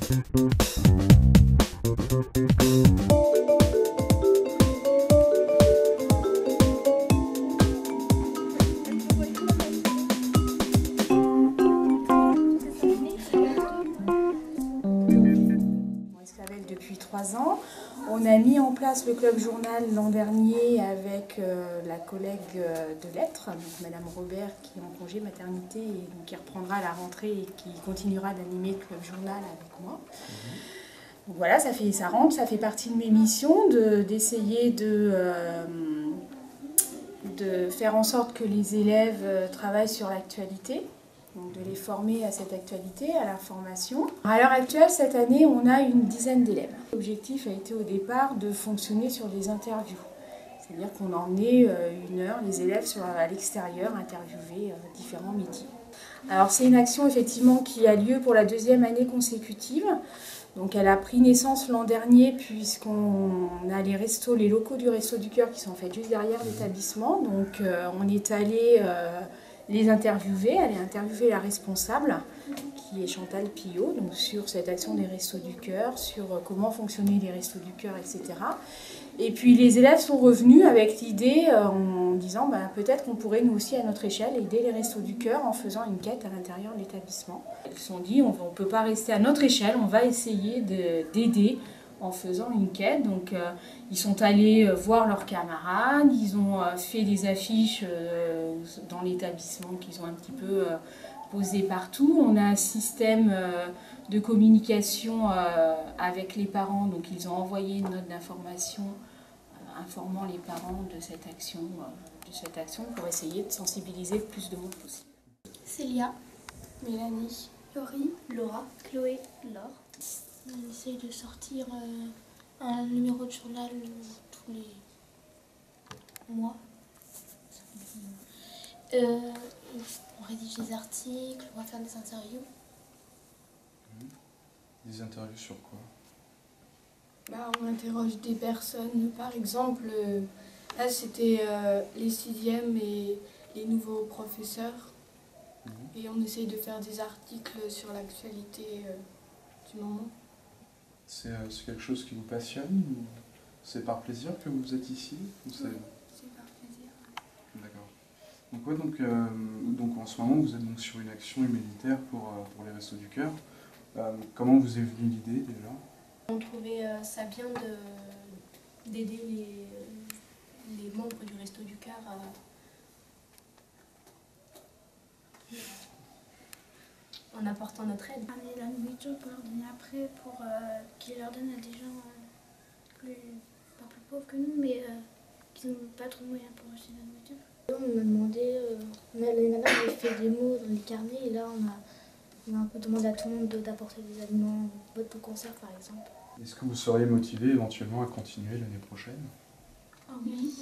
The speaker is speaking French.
Thank you. Depuis trois ans. On a mis en place le club journal l'an dernier avec euh, la collègue euh, de lettres, Madame Robert, qui est en congé maternité et qui reprendra la rentrée et qui continuera d'animer le club journal avec moi. Donc voilà, ça, fait, ça rentre, ça fait partie de mes missions d'essayer de, euh, de faire en sorte que les élèves travaillent sur l'actualité de les former à cette actualité, à la formation. À l'heure actuelle, cette année, on a une dizaine d'élèves. L'objectif a été au départ de fonctionner sur des interviews. C'est-à-dire qu'on emmenait euh, une heure les élèves à l'extérieur interviewer euh, différents métiers. Alors c'est une action effectivement qui a lieu pour la deuxième année consécutive. Donc elle a pris naissance l'an dernier puisqu'on a les restos, les locaux du Resto du Cœur qui sont en fait juste derrière l'établissement. Donc euh, on est allé les interviewer, aller interviewer la responsable, qui est Chantal Pillot, donc sur cette action des Restos du Cœur, sur euh, comment fonctionner les Restos du Cœur, etc. Et puis les élèves sont revenus avec l'idée euh, en disant ben, peut-être qu'on pourrait nous aussi à notre échelle aider les Restos du Cœur en faisant une quête à l'intérieur de l'établissement. Ils se sont dit on ne peut pas rester à notre échelle, on va essayer d'aider en faisant une quête. Donc euh, ils sont allés euh, voir leurs camarades, ils ont euh, fait des affiches dans l'établissement qu'ils ont un petit peu posé partout. On a un système de communication avec les parents, donc ils ont envoyé une note d'information informant les parents de cette action, de cette action pour essayer de sensibiliser le plus de monde possible. Célia, Mélanie, Laurie, Laura, Chloé, Laure. On essaye de sortir euh, un numéro de journal euh, tous les mois. Euh, on rédige des articles, on va faire des interviews. Mmh. Des interviews sur quoi? Bah, On interroge des personnes, par exemple, là c'était les sixièmes et les nouveaux professeurs. Mmh. Et on essaye de faire des articles sur l'actualité du moment. Euh, c'est quelque chose qui vous passionne ou c'est par plaisir que vous êtes ici C'est par plaisir. D'accord. Donc, ouais, donc, euh, donc en ce moment vous êtes donc sur une action humanitaire pour, euh, pour les Restos du Cœur. comment vous est venue l'idée déjà? On trouvait ça bien d'aider les, les membres du Resto du Cœur à en apportant notre aide. Amener la nourriture pour leur donner après, pour euh, qu'ils leur donnent à des gens euh, plus, pas plus pauvres que nous, mais euh, qui n'ont pas trop de moyens pour acheter la nourriture. On m'a demandé, dernière on avait fait des mots dans les carnets et là on a, on a un peu demandé à tout le monde d'apporter des aliments, boîtes de conserve par exemple. Est-ce que vous seriez motivé éventuellement à continuer l'année prochaine? Ah oui.